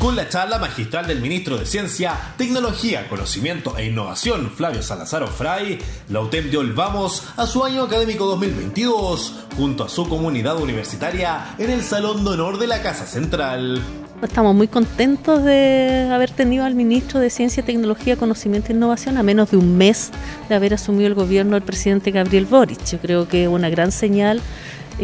Con la charla magistral del ministro de Ciencia, Tecnología, Conocimiento e Innovación, Flavio Salazar Fray, la UTEM dio el vamos a su año académico 2022, junto a su comunidad universitaria en el Salón de Honor de la Casa Central. Estamos muy contentos de haber tenido al ministro de Ciencia, Tecnología, Conocimiento e Innovación a menos de un mes de haber asumido el gobierno del presidente Gabriel Boric. Yo creo que es una gran señal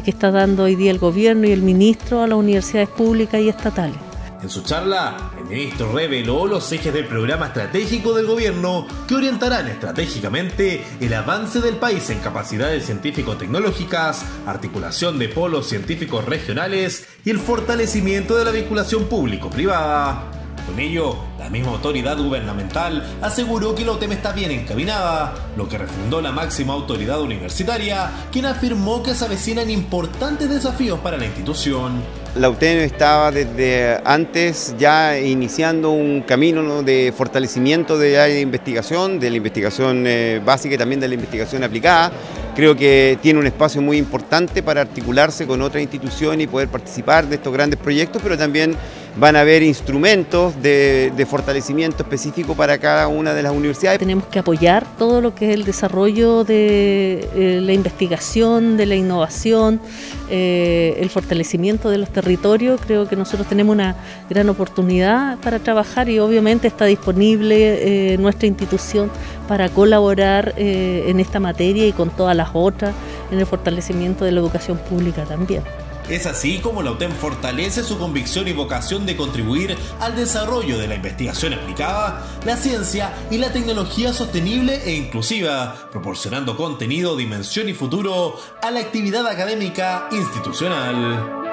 que está dando hoy día el gobierno y el ministro a las universidades públicas y estatales. En su charla, el ministro reveló los ejes del programa estratégico del gobierno que orientarán estratégicamente el avance del país en capacidades científico-tecnológicas, articulación de polos científicos regionales y el fortalecimiento de la vinculación público-privada. Con ello, la misma autoridad gubernamental aseguró que la UTEM está bien encaminada, lo que refundó la máxima autoridad universitaria, quien afirmó que se avecinan importantes desafíos para la institución. La UTEM estaba desde antes ya iniciando un camino de fortalecimiento de la investigación, de la investigación eh, básica y también de la investigación aplicada. Creo que tiene un espacio muy importante para articularse con otra institución y poder participar de estos grandes proyectos, pero también van a haber instrumentos de, fortalecimiento específico para cada una de las universidades. Tenemos que apoyar todo lo que es el desarrollo de eh, la investigación, de la innovación, eh, el fortalecimiento de los territorios. Creo que nosotros tenemos una gran oportunidad para trabajar y obviamente está disponible eh, nuestra institución para colaborar en esta materia y con todas las otras en el fortalecimiento de la educación pública también. Es así como la UTEM fortalece su convicción y vocación de contribuir al desarrollo de la investigación aplicada, la ciencia y la tecnología sostenible e inclusiva, proporcionando contenido, dimensión y futuro a la actividad académica institucional.